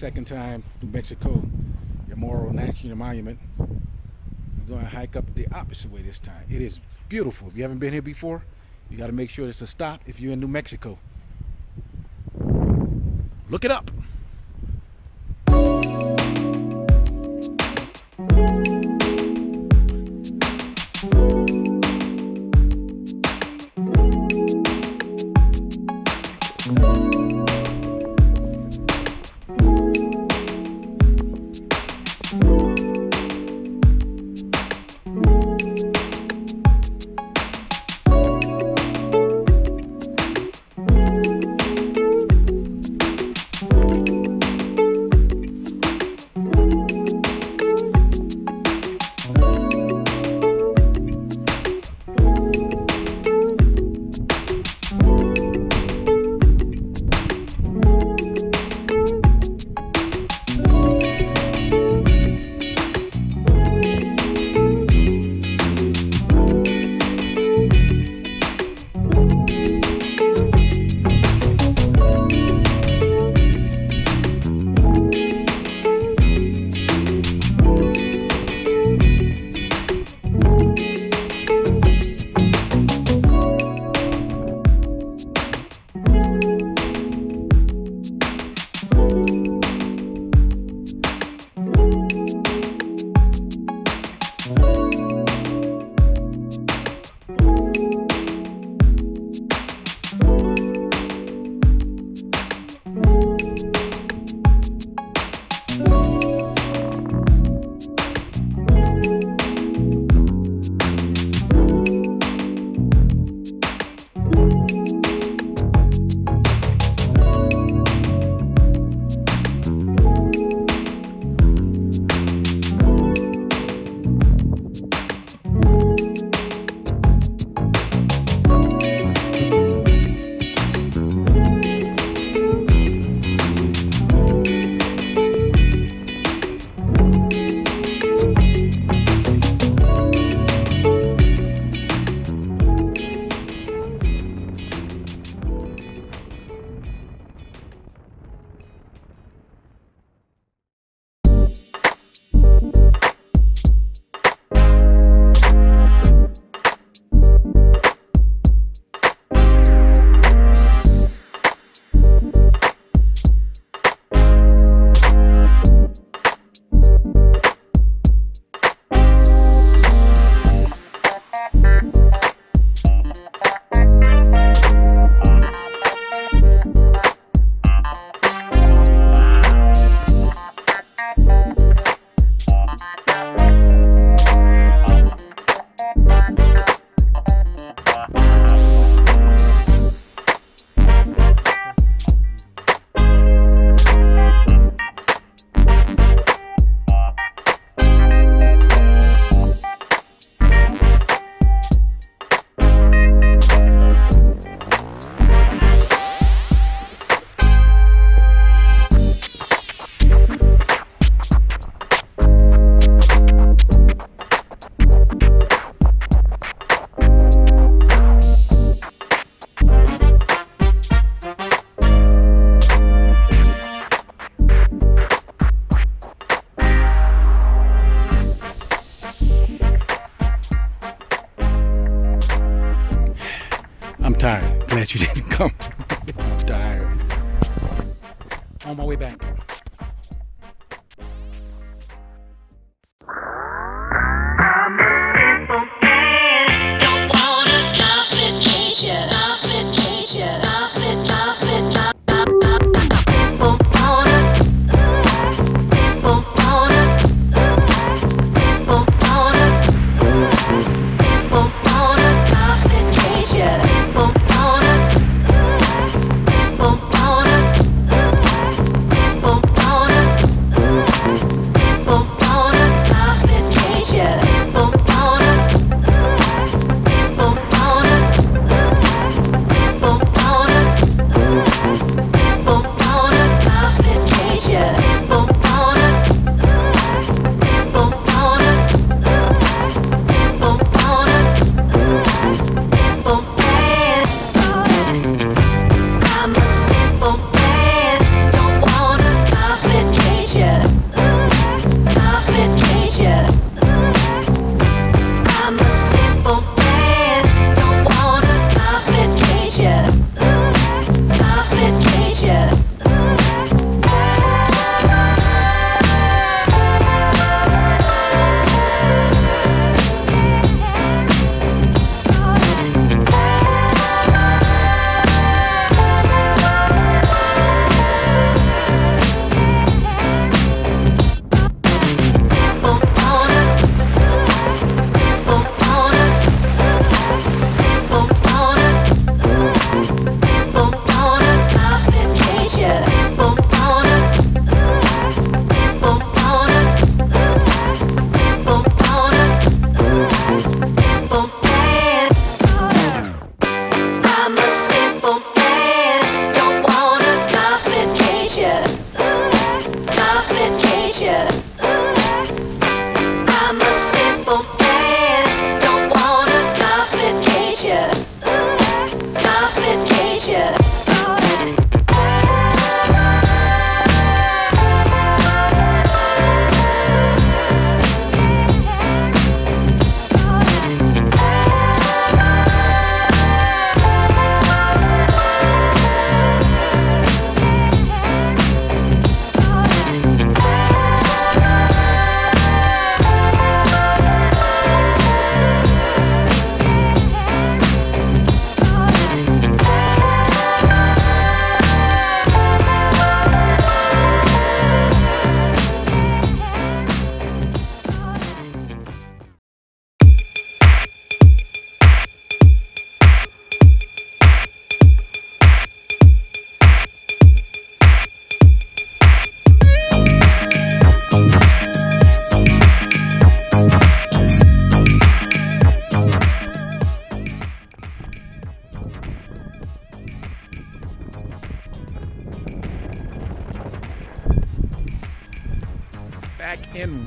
the second time to Mexico, El Morro National Monument. We're going to hike up the opposite way this time. It is beautiful. If you haven't been here before, you got to make sure it's a stop if you're in New Mexico. Look it up. I'm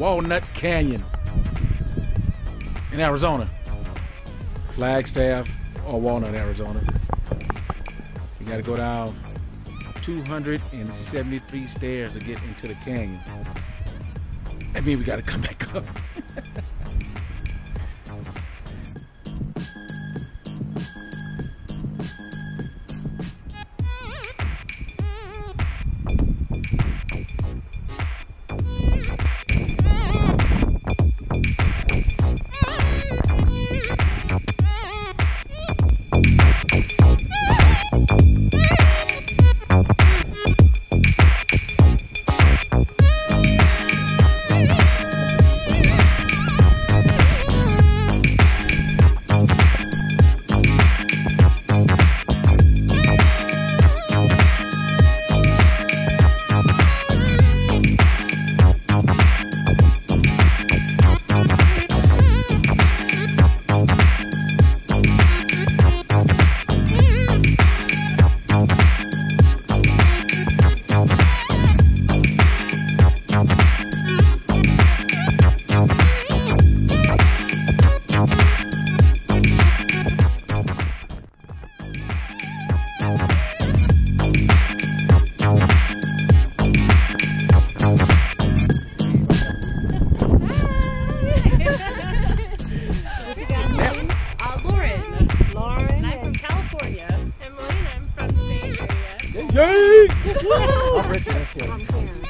Walnut Canyon in Arizona. Flagstaff or Walnut, Arizona. You got to go down 273 stairs to get into the canyon. That means we got to come back up. Yay! I'm Richard. Let's go. I'm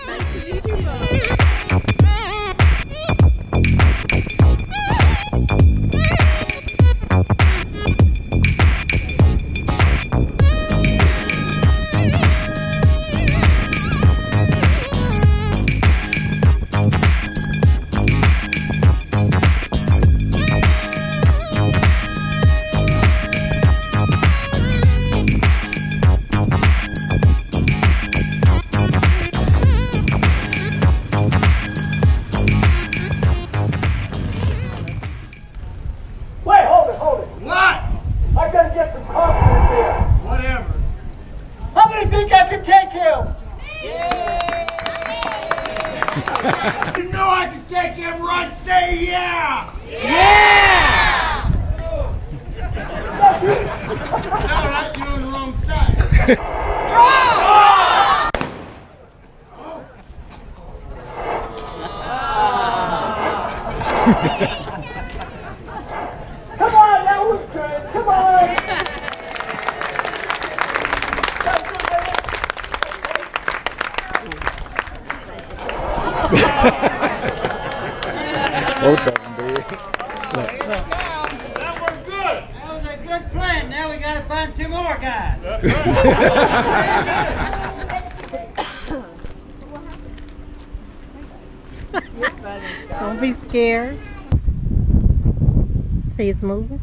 Both of them, baby. That good. That was a good plan. Now we gotta find two more guys. Don't be scared. See it's moving.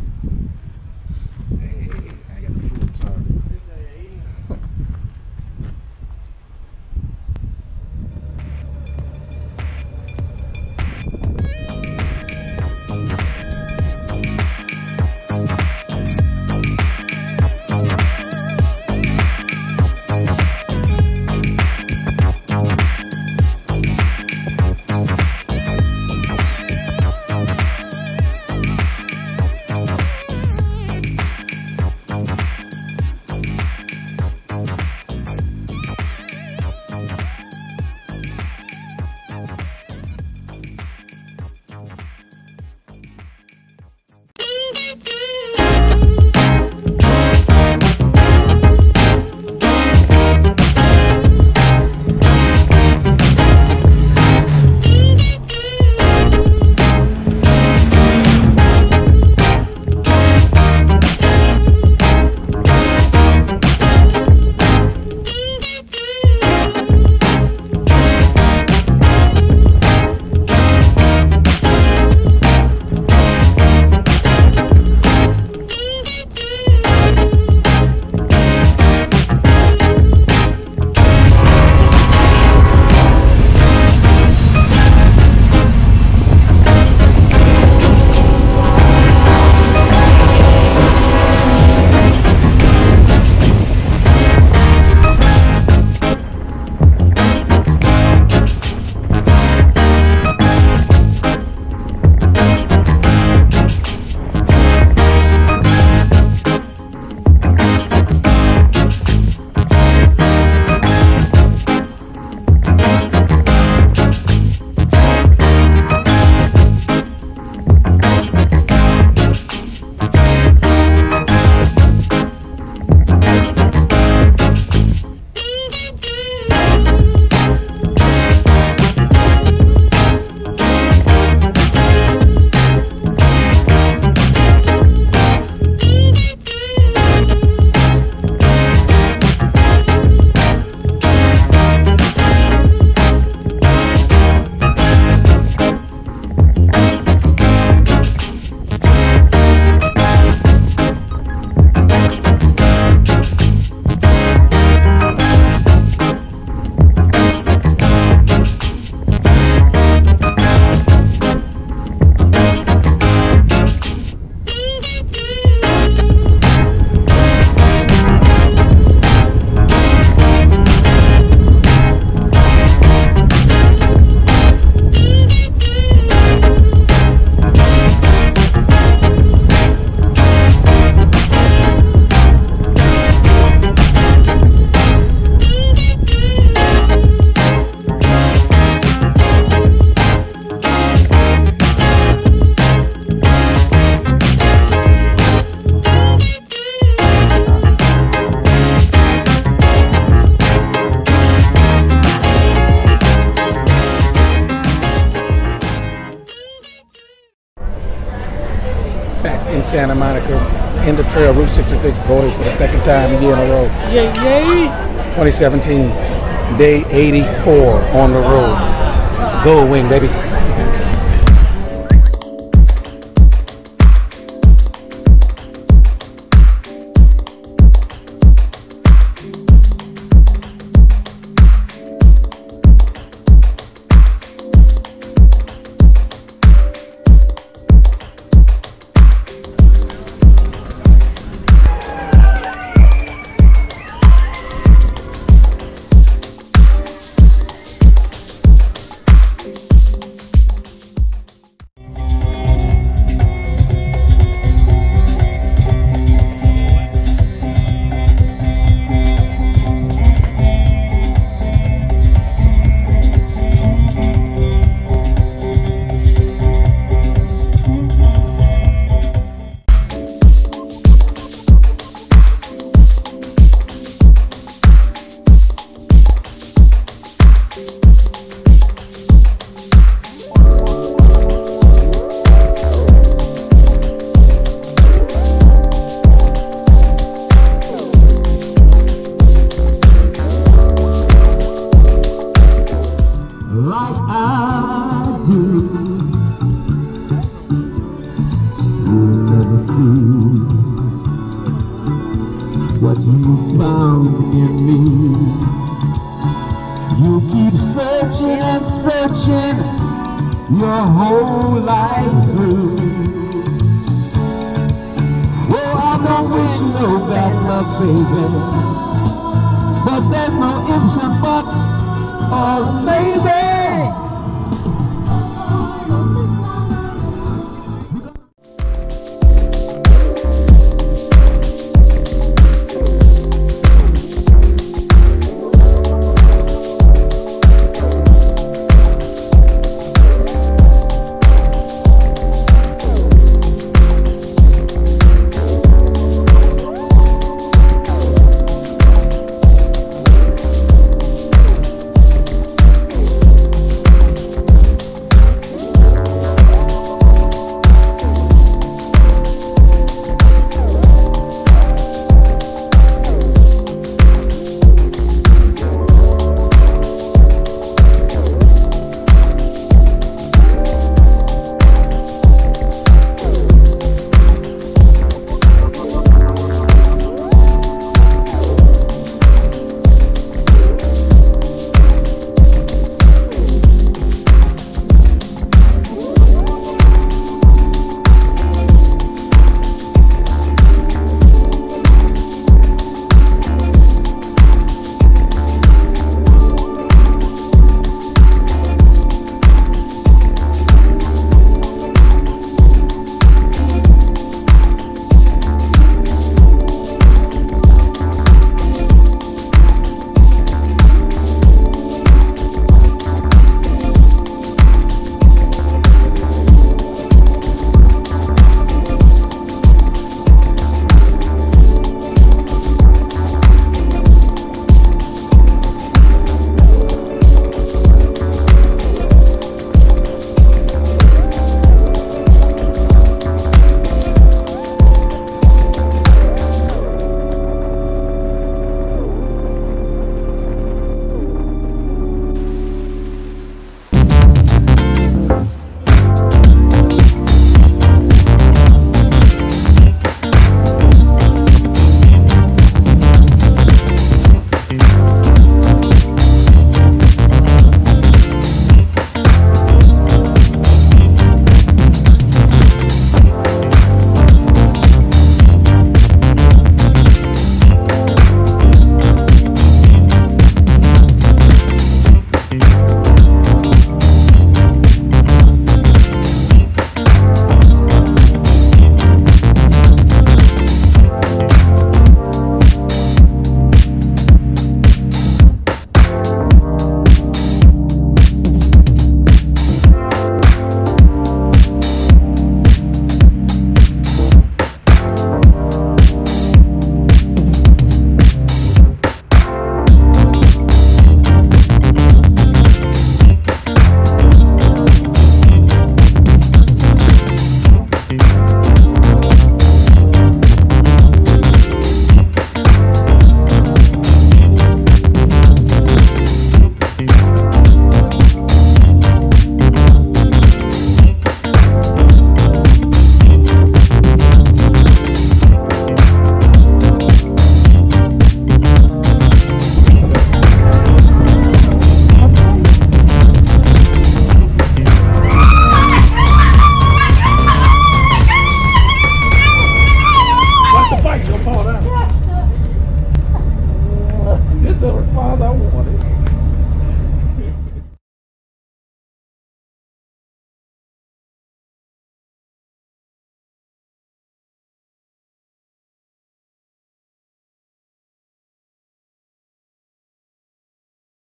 Santa Monica in the trail, Route 66 voted for the second time year in a row. Yay, yay. 2017, day 84 on the road. Go wing, baby.